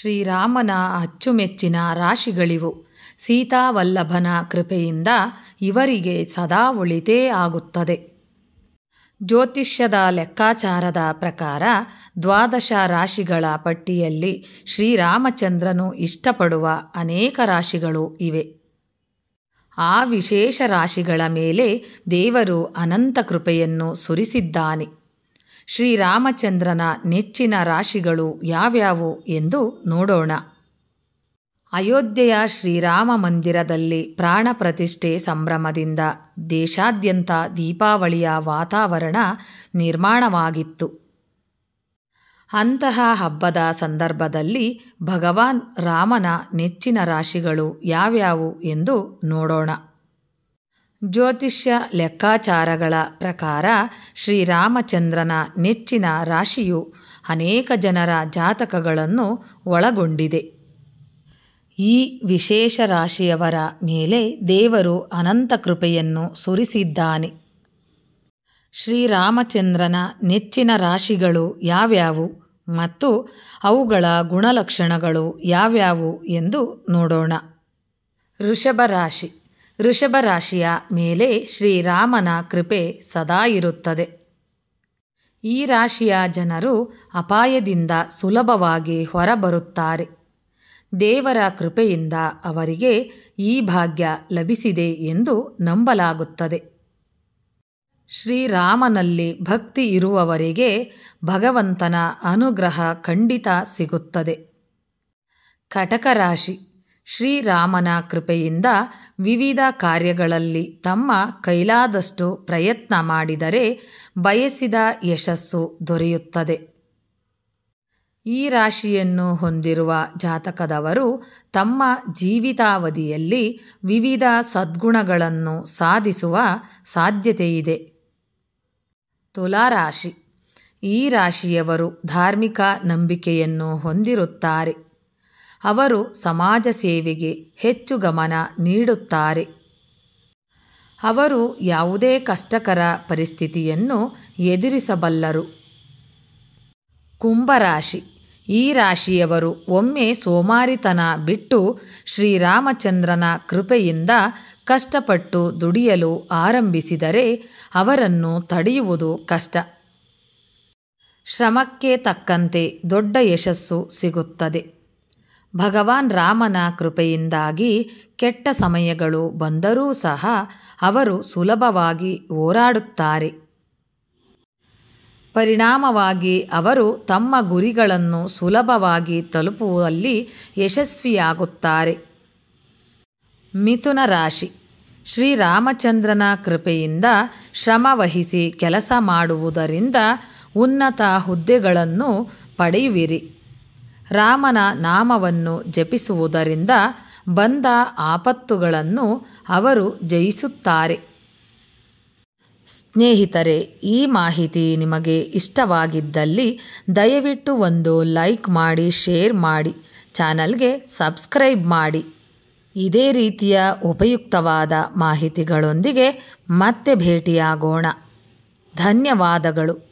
ಶ್ರೀರಾಮನ ಅಚ್ಚುಮೆಚ್ಚಿನ ರಾಶಿಗಳಿವು. ಸೀತಾವಲ್ಲಭನ ಕೃಪೆಯಿಂದ ಇವರಿಗೆ ಸದಾ ಒಳಿತೇ ಆಗುತ್ತದೆ. ಜ್ಯೋತಿಷ್ಯದ ಲೆಕ್ಕಾಚಾರದ ಪ್ರಕಾರ ದ್ವಾದಶ ರಾಶಿಗಳ ಪಟ್ಟಿಯಲ್ಲಿ ಶ್ರೀರಾಮಚಂದ್ರನು ಇಷ್ಟಪಡುವ ಅನೇಕ ರಾಶಿಗಳು ಇವೆ. ಆ ವಿಶೇಷ ರಾಶಿಗಳ ಮೇಲೆ ದೇವರು ಅನಂತ ಕೃಪೆಯನ್ನು ಸುರಿಸಿದ್ದಾನೆ. ಶ್ರೀರಾಮಚಂದ್ರನ ನೆಚ್ಚಿನ ರಾಶಿಗಳು ಯಾವ್ಯಾವು ಎಂದು ನೋಡೋಣ. ಅಯೋಧ್ಯೆಯ ಶ್ರೀರಾಮ ಮಂದಿರದಲ್ಲಿ ಪ್ರಾಣ ಪ್ರತಿಷ್ಠೆ ಸಂಭ್ರಮದಿಂದ ದೇಶಾದ್ಯಂತ ದೀಪಾವಳಿಯ ವಾತಾವರಣ ನಿರ್ಮಾಣವಾಗಿತ್ತು. ಅಂತಹ ಹಬ್ಬದ ಸಂದರ್ಭದಲ್ಲಿ ಭಗವಾನ್ ರಾಮನ ನೆಚ್ಚಿನ ರಾಶಿಗಳು ಯಾವ್ಯಾವು ಎಂದು ನೋಡೋಣ. ಜ್ಯೋತಿಷ್ಯ ಲೆಕ್ಕಾಚಾರಗಳ ಪ್ರಕಾರ ಶ್ರೀರಾಮಚಂದ್ರನ ನೆಚ್ಚಿನ ರಾಶಿಯು ಅನೇಕ ಜನರ ಜಾತಕಗಳನ್ನು ಒಳಗೊಂಡಿದೆ. ಈ ವಿಶೇಷ ರಾಶಿಯವರ ಮೇಲೆ ದೇವರು ಅನಂತ ಕೃಪೆಯನ್ನು ಸುರಿಸಿದ್ದಾನೆ. ಶ್ರೀರಾಮಚಂದ್ರನ ನೆಚ್ಚಿನ ರಾಶಿಗಳು ಯಾವ್ಯಾವು ಮತ್ತು ಅವುಗಳ ಗುಣಲಕ್ಷಣಗಳು ಯಾವ್ಯಾವು ಎಂದು ನೋಡೋಣ. ಋಷಭ ರಾಶಿ. ವೃಷಭ ರಾಶಿಯ ಮೇಲೆ ಶ್ರೀರಾಮನ ಕೃಪೆ ಸದಾ ಇರುತ್ತದೆ. ಈ ರಾಶಿಯ ಜನರು ಅಪಾಯದಿಂದ ಸುಲಭವಾಗಿ ಹೊರಬರುತ್ತಾರೆ. ದೇವರ ಕೃಪೆಯಿಂದ ಅವರಿಗೆ ಈ ಭಾಗ್ಯ ಲಭಿಸಿದೆ ಎಂದು ನಂಬಲಾಗುತ್ತದೆ. ಶ್ರೀರಾಮನಲ್ಲಿ ಭಕ್ತಿ ಇರುವವರಿಗೆ ಭಗವಂತನ ಅನುಗ್ರಹ ಖಂಡಿತ ಸಿಗುತ್ತದೆ. ಕಟಕ ರಾಶಿ ಶ್ರೀರಾಮನ ಕೃಪೆಯಿಂದ ವಿವಿಧ ಕಾರ್ಯಗಳಲ್ಲಿ ತಮ್ಮ ಕೈಲಾದಷ್ಟು ಪ್ರಯತ್ನ ಮಾಡಿದರೆ ಬಯಸಿದ ಯಶಸ್ಸು ದೊರೆಯುತ್ತದೆ. ಈ ರಾಶಿಯನ್ನು ಹೊಂದಿರುವ ಜಾತಕದವರು ತಮ್ಮ ಜೀವಿತಾವಧಿಯಲ್ಲಿ ವಿವಿಧ ಸದ್ಗುಣಗಳನ್ನು ಸಾಧಿಸುವ ಸಾಧ್ಯತೆಯಿದೆ. ತುಲಾರಾಶಿ. ಈ ರಾಶಿಯವರು ಧಾರ್ಮಿಕ ನಂಬಿಕೆಯನ್ನು ಹೊಂದಿರುತ್ತಾರೆ. ಅವರು ಸಮಾಜ ಸೇವೆಗೆ ಹೆಚ್ಚು ಗಮನ ನೀಡುತ್ತಾರೆ. ಅವರು ಯಾವುದೇ ಕಷ್ಟಕರ ಪರಿಸ್ಥಿತಿಯನ್ನು ಎದುರಿಸಬಲ್ಲರು. ಕುಂಭರಾಶಿ. ಈ ರಾಶಿಯವರು ಒಮ್ಮೆ ಸೋಮಾರಿತನ ಬಿಟ್ಟು ಶ್ರೀರಾಮಚಂದ್ರನ ಕೃಪೆಯಿಂದ ಕಷ್ಟಪಟ್ಟು ದುಡಿಯಲು ಆರಂಭಿಸಿದರೆ ಅವರನ್ನು ತಡೆಯುವುದು ಕಷ್ಟ. ಶ್ರಮಕ್ಕೆ ತಕ್ಕಂತೆ ದೊಡ್ಡ ಯಶಸ್ಸು ಸಿಗುತ್ತದೆ. ಭಗವಾನ್ ರಾಮನ ಕೃಪೆಯಿಂದಾಗಿ ಕೆಟ್ಟ ಸಮಯಗಳು ಬಂದರೂ ಸಹ ಅವರು ಸುಲಭವಾಗಿ ಹೋರಾಡುತ್ತಾರೆ. ಪರಿಣಾಮವಾಗಿ ಅವರು ತಮ್ಮ ಗುರಿಗಳನ್ನು ಸುಲಭವಾಗಿ ತಲುಪುವಲ್ಲಿ ಯಶಸ್ವಿಯಾಗುತ್ತಾರೆ. ಮಿಥುನ ರಾಶಿ. ಶ್ರೀರಾಮಚಂದ್ರನ ಕೃಪೆಯಿಂದ ಶ್ರಮವಹಿಸಿ ಕೆಲಸ ಮಾಡುವುದರಿಂದ ಉನ್ನತ ಹುದ್ದೆಗಳನ್ನು ಪಡೆಯುವಿರಿ. ರಾಮನ ನಾಮವನ್ನು ಜಪಿಸುವುದರಿಂದ ಬಂದ ಆಪತ್ತುಗಳನ್ನು ಅವರು ಜಯಿಸುತ್ತಾರೆ. ಸ್ನೇಹಿತರೆ, ಈ ಮಾಹಿತಿ ನಿಮಗೆ ಇಷ್ಟವಾಗಿದ್ದಲ್ಲಿ ದಯವಿಟ್ಟು ಒಂದು ಲೈಕ್ ಮಾಡಿ, ಶೇರ್ ಮಾಡಿ, ಚಾನಲ್ಗೆ ಸಬ್ಸ್ಕ್ರೈಬ್ ಮಾಡಿ. ಇದೇ ರೀತಿಯ ಉಪಯುಕ್ತವಾದ ಮಾಹಿತಿಗಳೊಂದಿಗೆ ಮತ್ತೆ ಭೇಟಿಯಾಗೋಣ. ಧನ್ಯವಾದಗಳು.